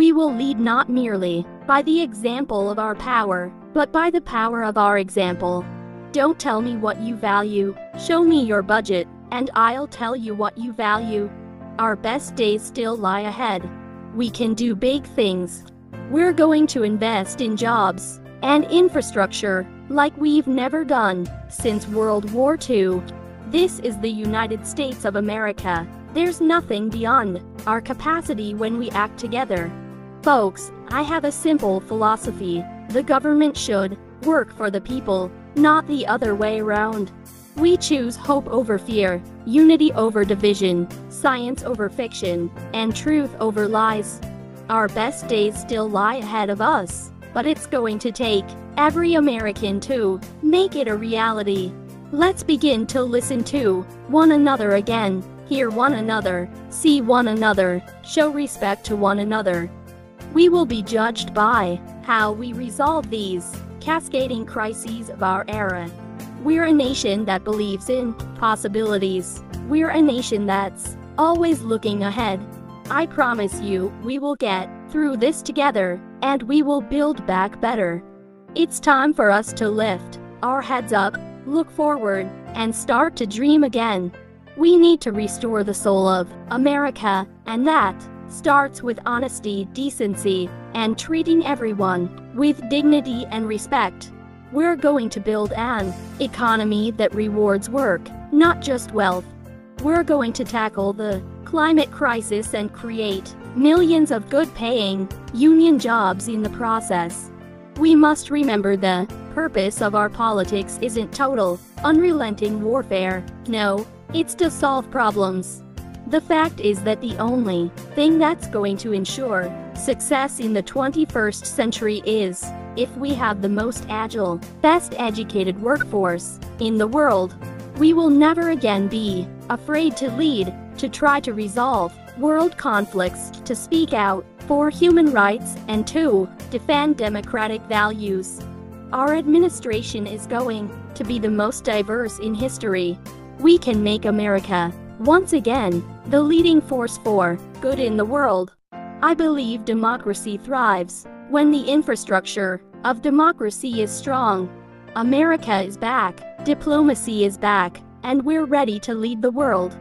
We will lead not merely by the example of our power, but by the power of our example. Don't tell me what you value, show me your budget, and I'll tell you what you value. Our best days still lie ahead. We can do big things. We're going to invest in jobs and infrastructure like we've never done since World War II. This is the United States of America. There's nothing beyond our capacity when we act together. Folks, I have a simple philosophy. The government should work for the people, not the other way around. We choose hope over fear, unity over division, science over fiction, and truth over lies. Our best days still lie ahead of us, but it's going to take every American to make it a reality. Let's begin to listen to one another again, hear one another, see one another, show respect to one another. We will be judged by how we resolve these cascading crises of our era. We're a nation that believes in possibilities. We're a nation that's always looking ahead. I promise you, we will get through this together, and we will build back better. It's time for us to lift our heads up, look forward, and start to dream again. We need to restore the soul of America, and that starts with honesty, decency, and treating everyone with dignity and respect. We're going to build an economy that rewards work, not just wealth. We're going to tackle the climate crisis and create millions of good paying union jobs in the process. We must remember the purpose of our politics isn't total, unrelenting warfare. No, it's to solve problems. The fact is that the only thing that's going to ensure success in the 21st century is if we have the most agile, best educated workforce in the world. We will never again be afraid to lead, to try to resolve world conflicts, to speak out for human rights, and to defend democratic values. Our administration is going to be the most diverse in history. We can make America, once again, the leading force for good in the world. I believe democracy thrives when the infrastructure of democracy is strong. America is back, diplomacy is back, and we're ready to lead the world.